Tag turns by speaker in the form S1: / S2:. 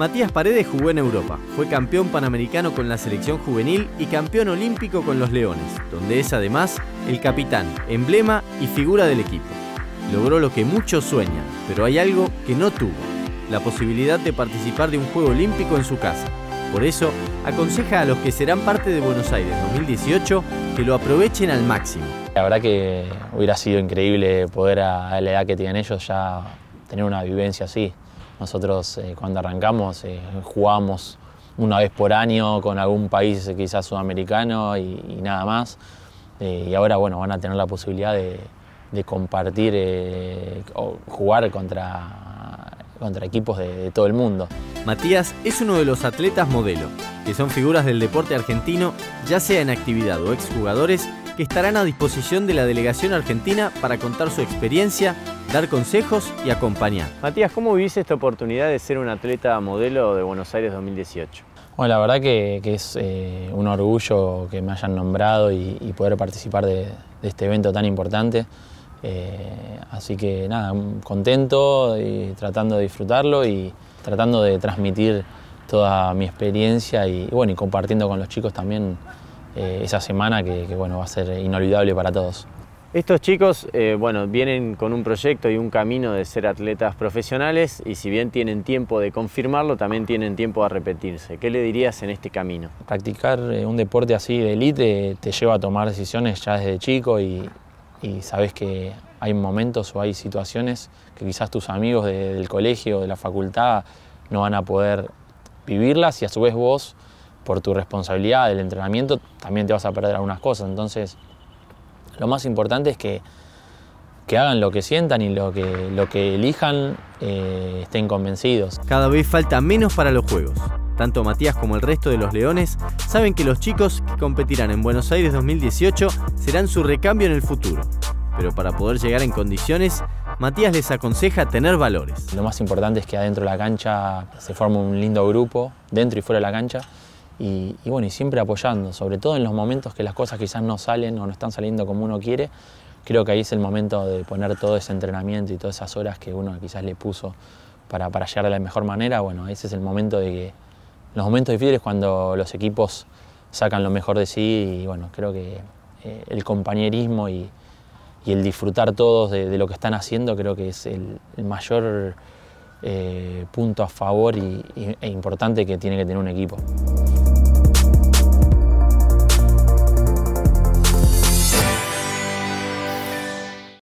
S1: Matías Paredes jugó en Europa, fue campeón panamericano con la selección juvenil y campeón olímpico con los Leones, donde es además el capitán, emblema y figura del equipo. Logró lo que muchos sueñan, pero hay algo que no tuvo, la posibilidad de participar de un Juego Olímpico en su casa. Por eso, aconseja a los que serán parte de Buenos Aires 2018 que lo aprovechen al máximo.
S2: La verdad que hubiera sido increíble poder a la edad que tienen ellos ya tener una vivencia así. Nosotros eh, cuando arrancamos eh, jugamos una vez por año con algún país quizás sudamericano y, nada más. Eh, y ahora bueno, van a tener la posibilidad de, compartir o jugar contra, contra equipos de, de todo el mundo.
S1: Matías es uno de los atletas modelo, que son figuras del deporte argentino, ya sea en actividad o exjugadores, que estarán a disposición de la delegación argentina para contar su experiencia, dar consejos y acompañar. Matías, ¿cómo viviste esta oportunidad de ser un atleta modelo de Buenos Aires 2018?
S2: Bueno, la verdad que, es eh, un orgullo que me hayan nombrado y, poder participar de, este evento tan importante. Eh, así que nada, contento y tratando de disfrutarlo y tratando de transmitir toda mi experiencia y, bueno, y compartiendo con los chicos también eh, esa semana que, bueno, va a ser inolvidable para todos.
S1: Estos chicos eh, bueno, vienen con un proyecto y un camino de ser atletas profesionales y si bien tienen tiempo de confirmarlo, también tienen tiempo de repetirse. ¿Qué le dirías en este camino?
S2: Practicar eh, un deporte así de élite te lleva a tomar decisiones ya desde chico y, sabes que hay momentos o hay situaciones que quizás tus amigos del colegio o de la facultad no van a poder vivirlas y a su vez vos por tu responsabilidad del entrenamiento también te vas a perder algunas cosas. Entonces, lo más importante es que, que hagan lo que sientan y lo que, lo que elijan eh, estén convencidos.
S1: Cada vez falta menos para los Juegos. Tanto Matías como el resto de los Leones saben que los chicos que competirán en Buenos Aires 2018 serán su recambio en el futuro. Pero para poder llegar en condiciones, Matías les aconseja tener valores.
S2: Lo más importante es que adentro de la cancha se forme un lindo grupo, dentro y fuera de la cancha, y, bueno, y siempre apoyando, sobre todo en los momentos que las cosas quizás no salen o no están saliendo como uno quiere, creo que ahí es el momento de poner todo ese entrenamiento y todas esas horas que uno quizás le puso para, para llegar de la mejor manera, bueno, ese es el momento de que, los momentos difíciles cuando los equipos sacan lo mejor de sí y bueno, creo que eh, el compañerismo y, el disfrutar todos de, lo que están haciendo creo que es el, mayor eh, punto a favor y, e importante que tiene que tener un equipo.